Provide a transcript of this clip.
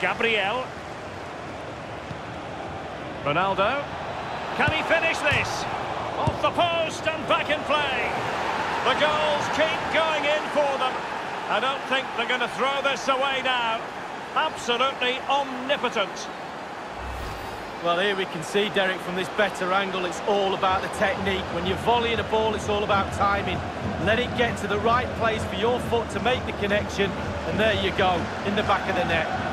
Gabriel. Ronaldo. Can he finish this? Off the post and back in play. The goals keep going in for them. I don't think they're going to throw this away now. Absolutely omnipotent. Well, here we can see, Derek, from this better angle, it's all about the technique. When you're volleying a ball, it's all about timing. Let it get to the right place for your foot to make the connection, and there you go, in the back of the net.